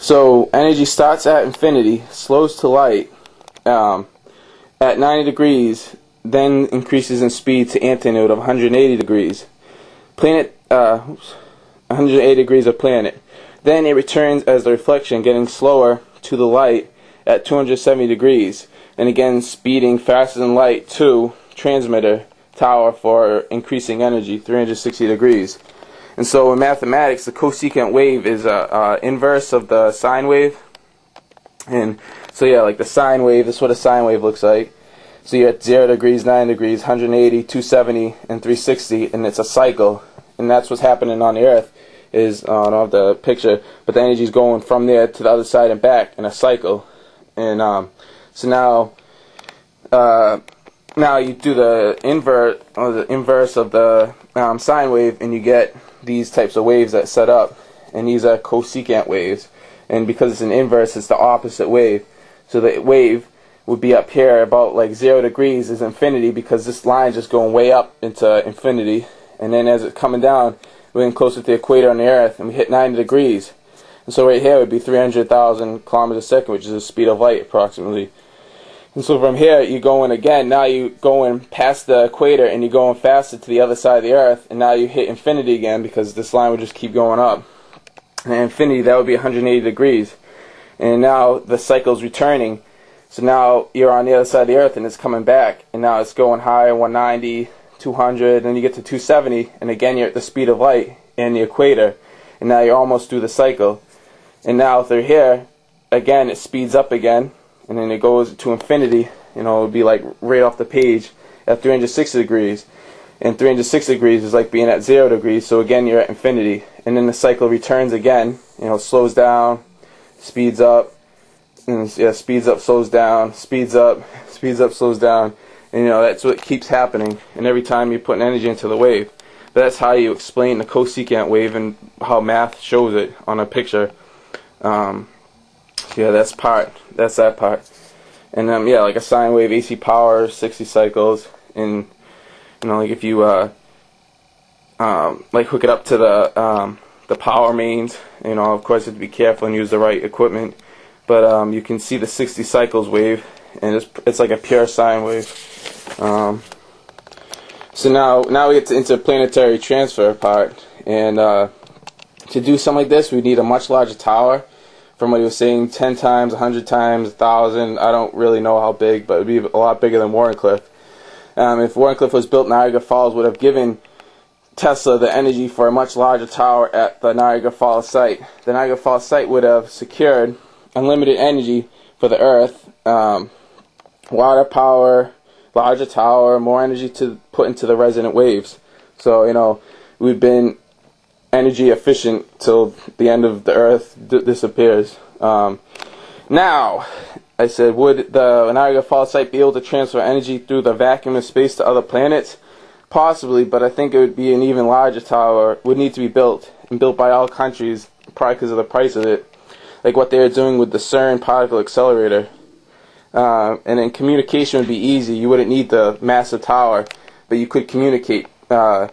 So energy starts at infinity, slows to light um, at 90 degrees, then increases in speed to antinode of 180 degrees. Planet, uh, 180 degrees of planet. Then it returns as the reflection, getting slower to the light at 270 degrees, and again speeding faster than light to transmitter tower for increasing energy, 360 degrees. And so in mathematics, the cosecant wave is a, a inverse of the sine wave. And so yeah, like the sine wave, this is what a sine wave looks like. So you're at 0 degrees, 9 degrees, 180, 270, and 360, and it's a cycle. And that's what's happening on the Earth is, uh, I don't have the picture, but the energy is going from there to the other side and back in a cycle. And um, so now, uh, now you do the invert or the inverse of the um, sine wave, and you get these types of waves that set up, and these are cosecant waves. And because it's an inverse, it's the opposite wave. So the wave would be up here about like zero degrees is infinity because this line is just going way up into infinity. And then as it's coming down, we're getting closer to the equator on the Earth, and we hit 90 degrees. And so right here would be 300,000 kilometers a second, which is the speed of light approximately. And so from here, you're going again. Now you're going past the equator and you're going faster to the other side of the Earth. And now you hit infinity again because this line would just keep going up. And infinity, that would be 180 degrees. And now the cycle's returning. So now you're on the other side of the Earth and it's coming back. And now it's going higher, 190, 200, then you get to 270. And again, you're at the speed of light and the equator. And now you're almost through the cycle. And now through here, again, it speeds up again and then it goes to infinity. You know, it would be like right off the page at 360 degrees. And 360 degrees is like being at zero degrees. So again, you're at infinity. And then the cycle returns again. You know, slows down, speeds up, and yeah, speeds up, slows down, speeds up, speeds up, slows down. And you know, that's what keeps happening. And every time you put an energy into the wave. That's how you explain the cosecant wave and how math shows it on a picture. Um, yeah, that's part. That's that part. And um, yeah, like a sine wave, AC power, 60 cycles, and you know, like if you uh, um, like hook it up to the um, the power mains, you know, of course, you have to be careful and use the right equipment. But um, you can see the 60 cycles wave, and it's it's like a pure sine wave. Um, so now now we get to interplanetary transfer part, and uh, to do something like this, we need a much larger tower from what he was saying, 10 times, 100 times, 1,000. I don't really know how big, but it would be a lot bigger than Wardenclyffe. Um, if Wardenclyffe was built, Niagara Falls would have given Tesla the energy for a much larger tower at the Niagara Falls site. The Niagara Falls site would have secured unlimited energy for the Earth, um, water power, larger tower, more energy to put into the resonant waves. So, you know, we've been energy efficient till the end of the Earth disappears. Um, now, I said, would the Niagara Falls site be able to transfer energy through the vacuum of space to other planets? Possibly, but I think it would be an even larger tower. Would need to be built and built by all countries, probably because of the price of it. Like what they're doing with the CERN particle accelerator. Uh, and then communication would be easy. You wouldn't need the massive tower, but you could communicate. Uh,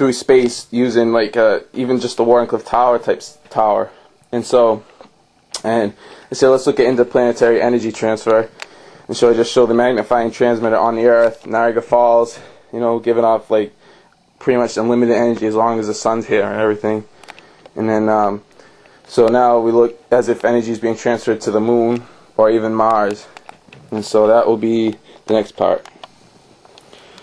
through space using like uh, even just the Wardenclyffe Tower type tower. And so, and so let's look at interplanetary energy transfer. And so I just show the magnifying transmitter on the Earth, Niagara Falls, you know, giving off like pretty much unlimited energy as long as the sun's here and everything. And then, um, so now we look as if energy is being transferred to the moon or even Mars. And so that will be the next part.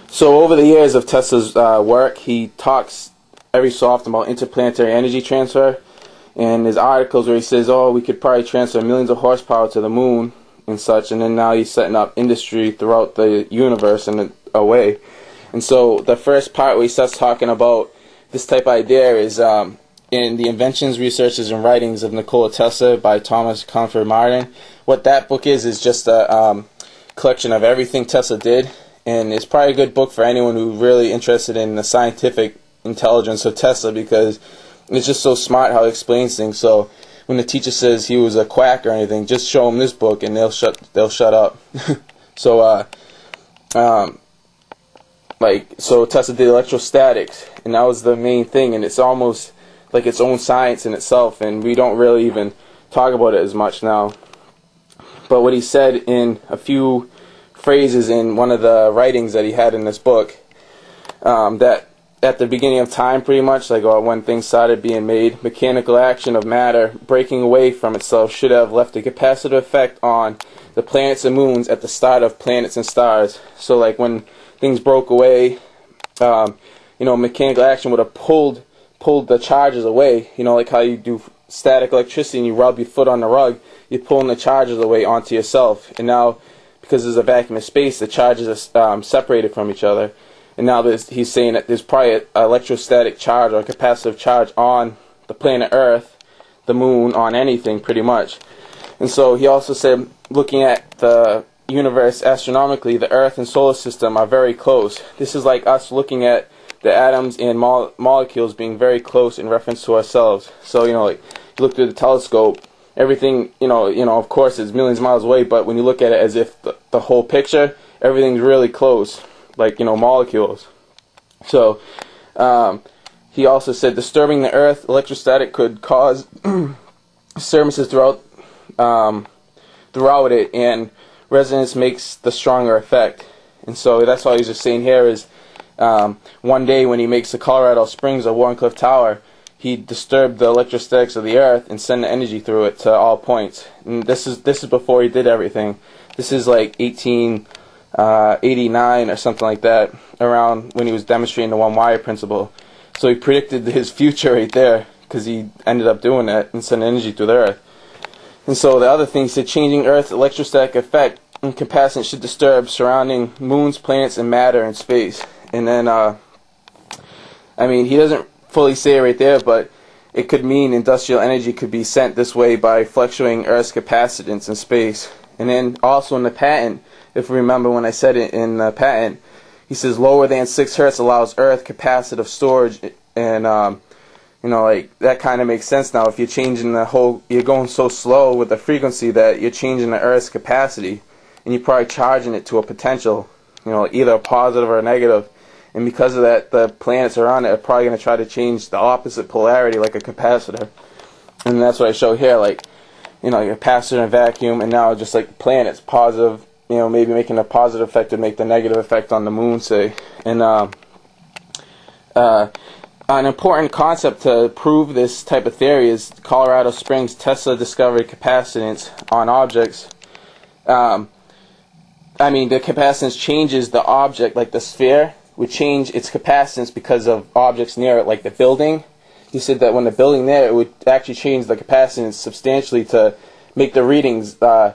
So over the years of Tesla's uh, work, he talks every so often about interplanetary energy transfer. And his articles where he says, "Oh, we could probably transfer millions of horsepower to the moon and such," and then now he's setting up industry throughout the universe in a way. And so the first part where he starts talking about this type of idea is um, in the Inventions, Researches, and Writings of Nikola Tesla by Thomas Commerford Martin. What that book is is just a um, collection of everything Tesla did and it's probably a good book for anyone who's really interested in the scientific intelligence of Tesla because it's just so smart how he explains things. So when the teacher says he was a quack or anything, just show them this book and they'll shut they'll shut up. so uh, um, like so Tesla did electrostatics, and that was the main thing, and it's almost like its own science in itself, and we don't really even talk about it as much now. But what he said in a few phrases in one of the writings that he had in this book, um, that at the beginning of time, pretty much, like uh, when things started being made, mechanical action of matter breaking away from itself should have left a capacitive effect on the planets and moons at the start of planets and stars. So, like when things broke away, um, you know, mechanical action would have pulled pulled the charges away. You know, like how you do static electricity and you rub your foot on the rug, you're pulling the charges away onto yourself. And now, because there's a vacuum of space, the charges are um, separated from each other. And now he's saying that there's probably an electrostatic charge or a capacitive charge on the planet Earth, the moon, on anything pretty much. And so he also said, looking at the universe astronomically, the Earth and solar system are very close. This is like us looking at the atoms and mo molecules being very close in reference to ourselves. So you know, like you look through the telescope, everything you know, you know, of course, is millions of miles away. But when you look at it as if the, the whole picture, everything's really close, like you know, molecules. So um, he also said disturbing the Earth electrostatic could cause disturbances throughout um, throughout it, and resonance makes the stronger effect. And so that's all he's just saying here is um, one day when he makes the Colorado Springs or Wardenclyffe Tower, he disturbed the electrostatics of the Earth and sent energy through it to all points. And this is this is before he did everything. This is like 1889 uh, or something like that, around when he was demonstrating the one wire principle. So he predicted his future right there because he ended up doing that and sent energy through the Earth. And so the other thing he said, changing Earth's electrostatic effect and capacitance should disturb surrounding moons, planets, and matter in space. And then, uh, I mean, he doesn't fully say it right there, but it could mean industrial energy could be sent this way by fluctuating Earth's capacitance in space. And then also in the patent, if we remember when I said it in the patent, he says lower than 6 hertz allows Earth capacitive storage. And, um, you know, like that kind of makes sense now. If you're changing the whole, you're going so slow with the frequency that you're changing the Earth's capacity. And you're probably charging it to a potential, you know, either a positive or a negative and because of that, the planets around it are probably going to try to change the opposite polarity, like a capacitor. And that's what I show here, like, you know, a capacitor in a vacuum, and now just like planets, positive, you know, maybe making a positive effect to make the negative effect on the moon, say. And uh, uh, an important concept to prove this type of theory is Colorado Springs Tesla discovered capacitance on objects. Um, I mean, the capacitance changes the object, like the sphere, would change its capacitance because of objects near it, like the building. He said that when the building there, it would actually change the capacitance substantially to make the readings, uh,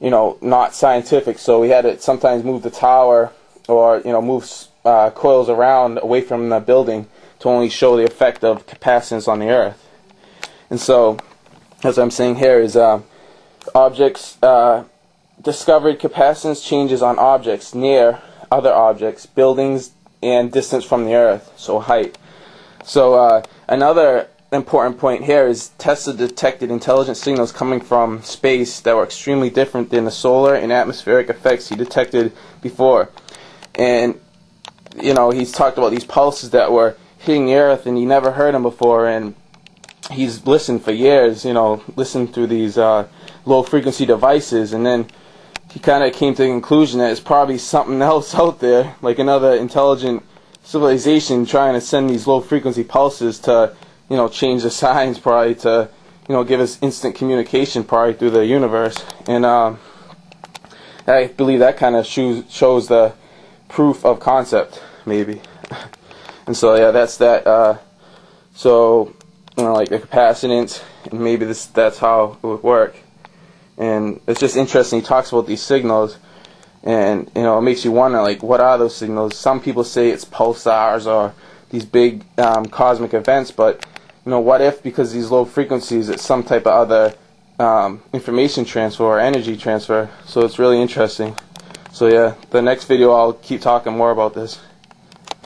you know, not scientific. So we had to sometimes move the tower or you know move uh, coils around away from the building to only show the effect of capacitance on the Earth. And so, as I'm saying here, is uh, objects uh, discovered capacitance changes on objects near other objects, buildings, and distance from the Earth, so height. So uh, another important point here is Tesla detected intelligent signals coming from space that were extremely different than the solar and atmospheric effects he detected before. And you know, he's talked about these pulses that were hitting the Earth, and he never heard them before, and he's listened for years. You know, listened through these uh, low frequency devices, and then he kind of came to the conclusion that it's probably something else out there, like another intelligent civilization trying to send these low frequency pulses to, you know, change the signs probably to, you know, give us instant communication probably through the universe. And um, I believe that kind of shows, the proof of concept, maybe. and so yeah, that's that. Uh, so you know, like the capacitance, and maybe this that's how it would work and it's just interesting. He talks about these signals, and you know, it makes you wonder, like, what are those signals? Some people say it's pulsars or these big um, cosmic events, but you know, what if because these low frequencies, it's some type of other um, information transfer or energy transfer? So it's really interesting. So yeah, the next video I'll keep talking more about this.